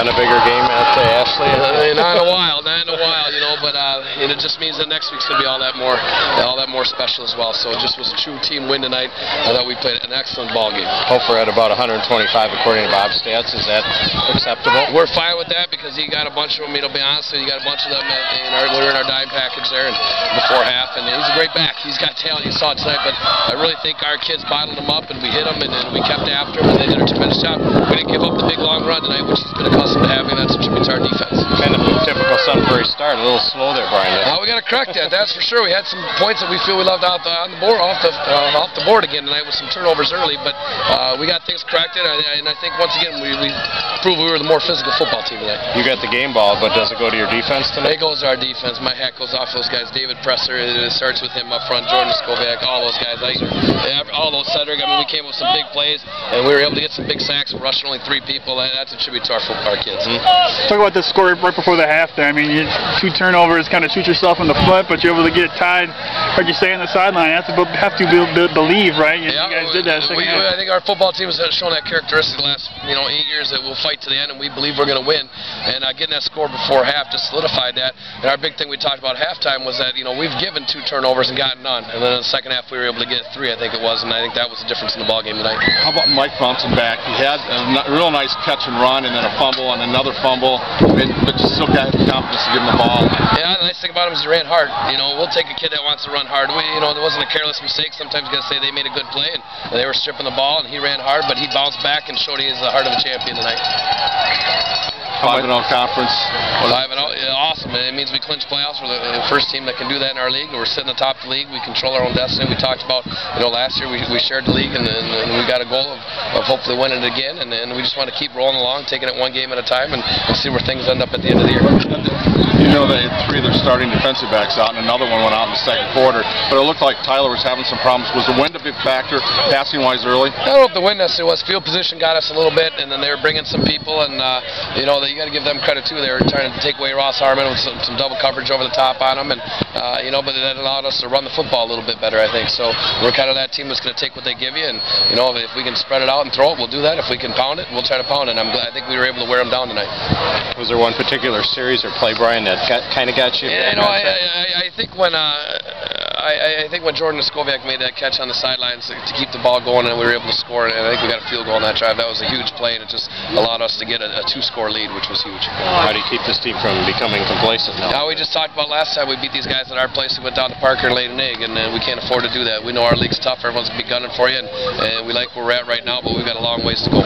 On a bigger game at the Ashley? Uh, not in a while, not in a while, you know, but uh, it just means that next week's going to be all that more all that more special as well. So it just was a true team win tonight. I thought we played an excellent ball game. Hofer at about 125 according to Bob's stats. Is that acceptable? We're fine with that because he got a bunch of them, you know, be honest with you, got a bunch of them in our, we were in our dime package there and before half, and he's a great back. He's got talent, you saw it tonight, but I really think our kids bottled him up and we hit him and, and we kept after him and they did a tremendous job. We didn't give up the big long run tonight, which he's been accustomed to having. That's contributes to our defense. Kind of typical Sunbury start, a little slow there, Brian. Well, we got to correct that. That's for sure. We had some points that we feel we left out the, on the board, off the uh, off the board again tonight with some turnovers early, but uh, we got things corrected, and I think once again we, we proved we were the more physical football team tonight. You got the game ball, but does it go to your defense tonight? It goes to our defense. My hat goes off those guys. David Presser, it starts with him up front. Jordan Skoviak, all those guys. I, all those Cedric. I mean, we came with some big plays, and we were able to get some big sacks, rushing only three people. That's a tribute to our, our kids. Mm -hmm. Talk about the score right before the half there. I mean, you, two turnovers, kind of shoot yourself in the foot, but you're able to get it tied. Heard you say on the sideline, you have to, have to be, be, believe, right? You, yeah, you guys did that. We, I think our football team has shown that characteristic the last you know eight years that we'll fight to the end, and we believe we're going to win. And uh, getting that score before half just solidified that. And our big thing we talked about halftime was that you know we've given two turnovers and gotten none, and then in the second half we were able to get three, I think it was, and I think that was the difference in the ball game tonight. How about Mike bouncing back? He had a real nice catch and run, and then a fumble and another fumble, but just still got the confidence to give him the ball. Yeah, the nice thing about him is he ran hard. You know, we'll take a kid that wants to run hard. We, you know, there wasn't a careless mistake. Sometimes you got to say they made a good play, and they were stripping the ball, and he ran hard, but he bounced back and showed he is the heart of a champion tonight. Five and zero conference. Five and zero, yeah, awesome. It means we clinch playoffs. We're the first team that can do that in our league. We're sitting atop the league. We control our own destiny. We talked about, you know, last year we, we shared the league, and, and, and we got a goal of, of hopefully winning it again. And, and we just want to keep rolling along, taking it one game at a time, and, and see where things end up at the end of the year. You know, they had three of their starting defensive backs out, and another one went out in the second quarter. But it looked like Tyler was having some problems. Was the wind a big factor, passing-wise, early? I don't know if the wind necessarily was. Field position got us a little bit, and then they were bringing some people, and uh, you know, you got to give them credit too. They were trying to take away Ross Harmon with some, some double coverage over the top on him, and uh, you know, but that allowed us to run the football a little bit better, I think. So we're kind of that team that's going to take what they give you, and you know, if we can spread it out and throw it, we'll do that. If we can pound it, we'll try to pound it. And I'm glad, I think we were able to wear them down tonight. Was there one particular series or play, Brian, that kind of got you? Yeah, you know, I, I, I think when uh, I, I, think when Jordan Skoviak made that catch on the sidelines to, to, keep the ball going and we were able to score, and I think we got a field goal on that drive. That was a huge play, and it just allowed us to get a, a two-score lead, which was huge. How do you keep this team from becoming complacent now? Yeah, we just talked about last time we beat these guys at our place. We went down to Parker and laid an egg, and uh, we can't afford to do that. We know our league's tough. Everyone's going to be gunning for you, and, and we like where we're at right now, but we've got a long ways to go.